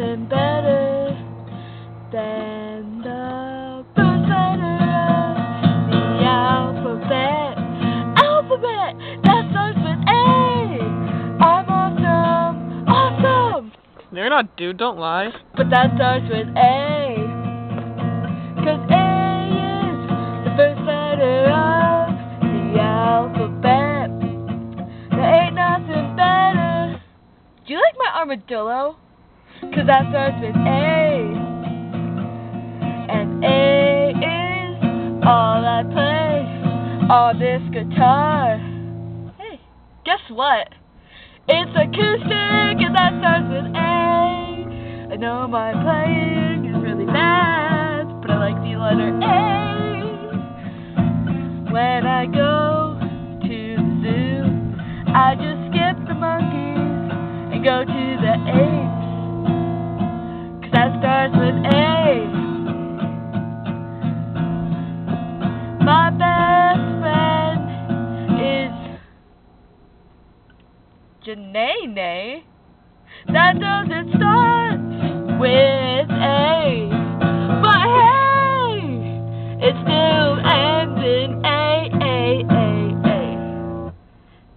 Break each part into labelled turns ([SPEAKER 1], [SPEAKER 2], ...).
[SPEAKER 1] nothing better than the first letter of the alphabet. Alphabet that starts with A. I'm awesome, awesome.
[SPEAKER 2] You're not, dude. Don't lie.
[SPEAKER 1] But that starts with A. Cause A is the first letter of the alphabet. There ain't nothing better. Do you like my armadillo? Cause that starts with A. And A is all I play on this guitar. Hey, guess what? It's acoustic and that starts with A. I know my playing is really bad, but I like the letter A. When I go to the zoo, I just skip the monkeys and go to the apes. Janae. That doesn't start with A. But hey, it still ends in A, A, A, A.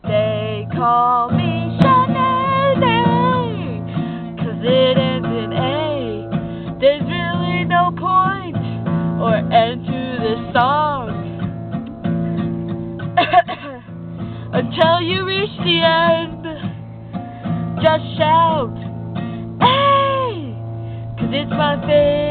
[SPEAKER 1] They call me Shanae, cause it ends in A. There's really no point or end to this song. Until you reach the end, just shout, hey! Cause it's my favorite.